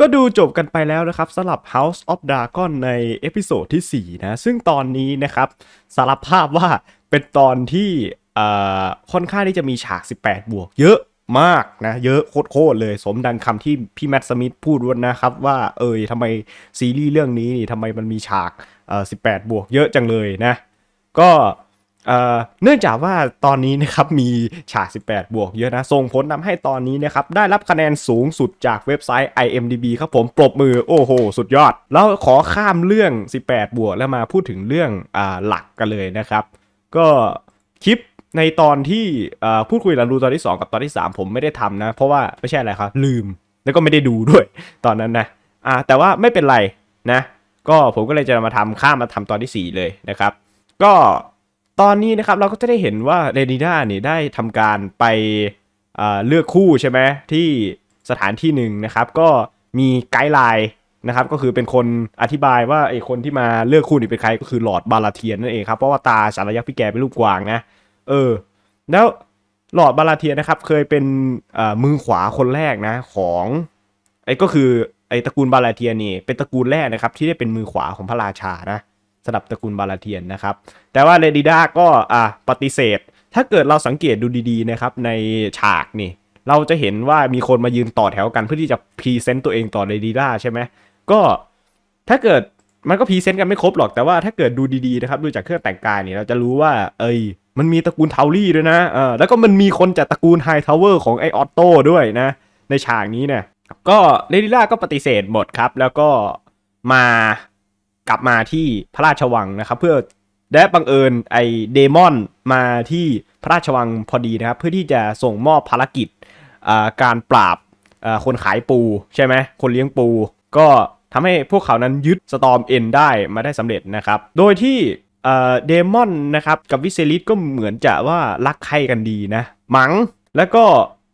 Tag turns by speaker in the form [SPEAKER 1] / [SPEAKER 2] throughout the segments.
[SPEAKER 1] ก็ดูจบกันไปแล้วนะครับสำหรับ House of Dragon ใน episode ที่ 4 นะ ซึ่งตอนนี้นะครับสารภาพว่าเป็นตอนที่ค่อนข้างที่จะมีฉาก 18 บวก เยอะมากนะ เยอะโคตรเลยสมดังคำที่พี่ Matt Smith พูดไว้นะครับ ว่าเอยทำไมซีรีส์เรื่องนี้นี่ทำไมมันมีฉาก 18 บวก เยอะจังเลยนะ ก็ เนื่องจากว่าตอนนี้นะครับมีฉาก 18 บวกเยอะนะ ส่งผลทำให้ตอนนี้นะครับได้รับคะแนนสูงสุดจากเว็บไซต์ IMDB ครับผมปรบมือโอ้โห สุดยอด แล้วขอข้ามเรื่อง 18 บวกแล้วมาพูดถึงเรื่องอหลักกันเลยนะครับ ก็คลิปในตอนที่พูดคุยหลังดูตอนที่ 2 กับตอนที่ 3 ผมไม่ได้ทำนะ เพราะว่าไม่ใช่อะไรครับ ลืมแล้วก็ไม่ได้ดูด้วยตอนนั้นนะอ่าแต่ว่าไม่เป็นไรนะ ก็ผมก็เลยจะมาทำข้ามมาทำตอนที่ 4 เลยนะครับ ก็ ตอนนี้นะครับเราก็จะได้เห็นว่าเรนิด้านี่ได้ทำการไปเลือกคู่ใช่ไหมที่สถานที่หนึ่งนะครับก็มี guideline นะครับก็คือเป็นคนอธิบายว่าไอ้คนที่มาเลือกคู่นี่เป็นใครก็คือ Lord Baratheon นั่นเองครับเพราะว่าตราสัญลักษณ์พี่แกเป็นรูปกวางนะเออ แล้ว Lord Baratheon นะครับเคยเป็นมือขวาคนแรกนะของไอ้ก็คือไอ้ตระกูล Baratheon นี่เป็นตระกูลแรกนะครับที่ได้เป็นมือขวาของพระราชานะ สำหรับตระกูล Baratheon นะครับ แต่ว่าเรดิดาก็อะปฏิเสธ ถ้าเกิดเราสังเกตดูดีๆนะครับในฉากนี่ เราจะเห็นว่ามีคนมายืนต่อแถวกันเพื่อที่จะ present ตัวเองต่อเรดิดาใช่ไหมก็ถ้าเกิดมันก็ present กันไม่ครบหรอกแต่ว่าถ้าเกิดดูดีๆนะครับดูจากเครื่องแต่งกายเนี่ยเราจะรู้ว่า เอ้ยมันมีตระกูล Tully ด้วยนะเออแล้วก็มันมีคนจากตระกูล Hightower ของไอ Otto ด้วยนะ ในฉากนี้เนี่ยก็ Rhaenyra ก็ปฏิเสธหมดครับ แล้วก็มา กลับมาที่พระราชวังนะครับ เพื่อได้บังเอิญไอ Daemon มาที่พระราชวังพอดีนะครับ เพื่อที่จะส่งมอบภารกิจการปราบคนขายปูใช่ไหมคนเลี้ยงปู ก็ทำให้พวกเขานั้นยึด Stepstones ได้มาได้สำเร็จนะครับ โดยที่ Daemon นะครับกับ Viserys ก็เหมือนจะว่ารักใคร่กันดีนะ มั้งแล้วก็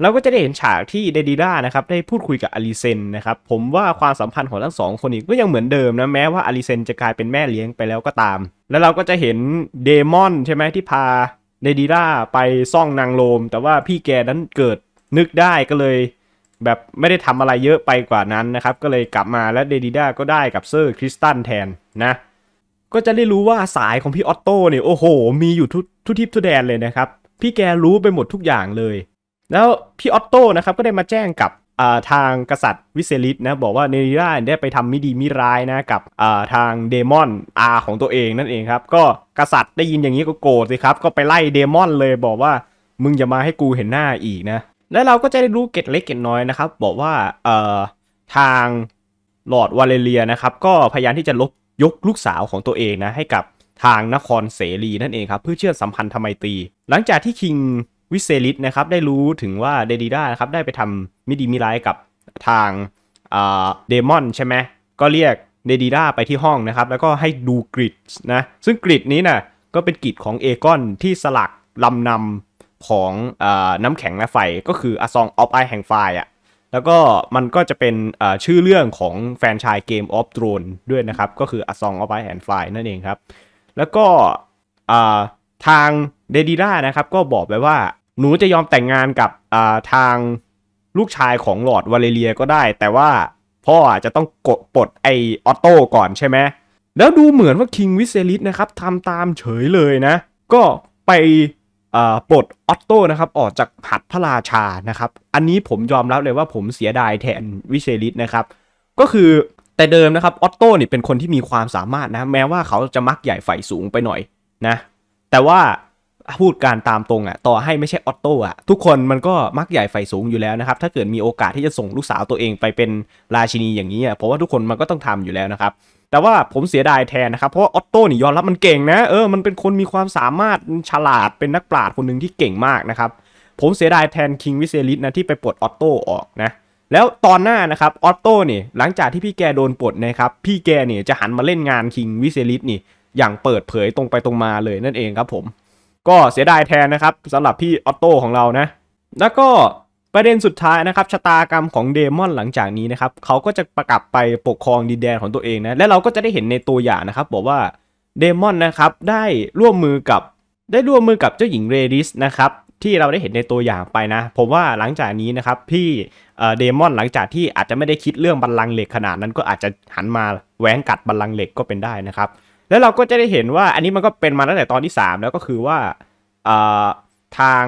[SPEAKER 1] เราก็จะได้เห็นฉากที่เดดิด้านะครับได้พูดคุยกับ Alicent นะครับผมว่าความสัมพันธ์ของทั้งสองคนนี้ก็ยังเหมือนเดิมนะแม้ว่า Alicent จะกลายเป็นแม่เลี้ยงไปแล้วก็ตาม แล้วเราก็จะเห็น Daemon ใช่ไหมที่พาเดดิด้าไปซ่องนางโลม แต่ว่าพี่แกนั้นเกิดนึกได้ก็เลย แบบไม่ได้ทำอะไรเยอะไปกว่านั้นนะครับก็เลยกลับมาและเดดิด้าก็ได้กับ Ser Criston แทนนะก็จะได้รู้ว่าสายของพี่ Otto เนี่ยโอ้โห มีอยู่ทุกทุกทิศทุกแดนเลยนะครับพี่แกรู้ไปหมดทุกอย่างเลย แล้วพี่ Otto นะครับก็ได้มาแจ้งกับทางกษัตริย์ Viserys นะบอกว่า Rhaenyra ได้ไปทำมิดีมิร้ายนะกับทาง Daemon อาของตัวเองนั่นเองครับก็กษัตริย์ได้ยินอย่างนี้ก็โกรธสิครับ ก็ไปไล่ Daemon เลยบอกว่ามึงอย่ามาให้กูเห็นหน้าอีกนะ แล้วเราก็จะได้รู้เกร็ดเล็กเกร็ดน้อยนะครับ บอกว่าทาง Lord Velaryon นะครับ ก็พยายามที่จะลบยกลูกสาวของตัวเองนะให้กับทางนครเสรีนั่นเองครับเพื่อเชื่อมสัมพันธไมตรี หลังจากที่ King Viserys นะครับได้รู้ถึงว่าเดดิด้านะครับได้ไปทำมิดีมิร้ายกับทางเดมอนใช่ไหมก็เรียกเดดิด้าไปที่ห้องนะครับ แล้วก็ให้ดูกริดนะ ซึ่งกริดนี้นะ่ะก็เป็นกริดของเอกอนที่สลักลำนำของอน้ำแข็งและไฟก็คืออซองออฟไอแห่งไฟอะแล้วก็มันก็จะเป็นชื่อเรื่องของแฟนชายเกมออฟ t ร o นด้วยนะครับ ก็คืออซองออฟไอแห่งไฟนั่นเองครับ แล้วก็ทางเดดิด้านะครับก็บอกไปว่า หนูจะยอมแต่งงานกับทางลูกชายของ Lord Velaryon ก็ได้ แต่ว่าพ่อจะต้องกดปลดไอ Otto ก่อนใช่ไหมแล้วดูเหมือนว่า King Viserys นะครับทำตามเฉยเลยนะ ก็ไปปลด Otto นะครับออกจากหัตถ์พระราชานะครับ อันนี้ผมยอมรับเลยว่าผมเสียดายแทน Viserys นะครับ ก็คือแต่เดิมนะครับ Otto นี่เป็นคนที่มีความสามารถนะ แม้ว่าเขาจะมักใหญ่ใฝ่สูงไปหน่อยนะ แต่ว่า พูดกันตามตรงอะต่อให้ไม่ใช่ Otto อะทุกคนมันก็มักใหญ่ใฝ่สูงอยู่แล้วนะครับถ้าเกิดมีโอกาสที่จะส่งลูกสาวตัวเองไปเป็นราชินีอย่างนี้อะเพราะว่าทุกคนมันก็ต้องทำอยู่แล้วนะครับแต่ว่าผมเสียดายแทนนะครับ เพราะว่า Otto นี่ยอมรับมันเก่งนะเออมันเป็นคนมีความสามารถฉลาดเป็นนักปราชญ์คนหนึ่งที่เก่งมากนะครับผมเสียดายแทน King Viserys นะที่ไปปลด Otto ออกนะแล้วตอนหน้านะครับ Otto นี่หลังจากที่พี่แกโดนปลดนะครับพี่แกเนี่ยจะหันมาเล่นงาน King Viserys นี่อย่างเปิดเผยตรงไปตรงมาเลยนั่นเองครับผม ก็เสียดายแทนนะครับสำหรับพี่ออโต้ของเรานะแล้วก็ประเด็นสุดท้ายนะครับชะตากรรมของเดมอนหลังจากนี้นะครับเขาก็จะประกลับไปปกครองดินแดนของตัวเองนะและเราก็จะได้เห็นในตัวอย่างนะครับบอกว่าเดมอนนะครับได้ร่วมมือกับได้ร่วมมือกับเจ้าหญิงเรดิสนะครับที่เราได้เห็นในตัวอย่างไปนะ ผมว่าหลังจากนี้นะครับพี่เดมอนหลังจากที่อาจจะไม่ได้คิดเรื่องบัลลังก์เหล็กขนาดนั้นก็อาจจะหันมาแว้งกัดบัลลังก์เหล็กก็เป็นได้นะครับ แล้วเราก็จะได้เห็นว่าอันนี้มันก็เป็นมาตั้งแต่ตอนที่ 3 แล้วก็คือว่าทาง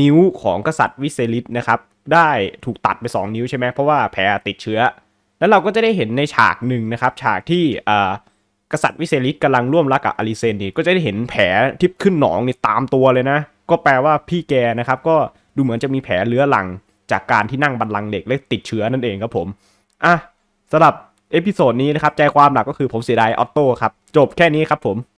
[SPEAKER 1] นิ้วของกษัตริย์วิเซลิสนะครับได้ถูกตัดไป 2 นิ้วใช่ไหมเพราะว่าแผลติดเชื้อ แล้วเราก็จะได้เห็นในฉากหนึ่งนะครับ ฉากที่กษัตริย์วิเซลิสกำลังร่วมรักกับอลิเซนนี่ก็จะได้เห็นแผลที่ขึ้นหนองนี่ตามตัวเลยนะ ก็แปลว่าพี่แกนะครับก็ดูเหมือนจะมีแผลเรื้อรังจากการที่นั่งบัลลังก์เหล็กและติดเชื้อนั่นเองครับผมอะสำหรับ episode นี้นะครับใจความหลักก็คือผมเสียดาย Otto ครับจบแค่นี้ครับผม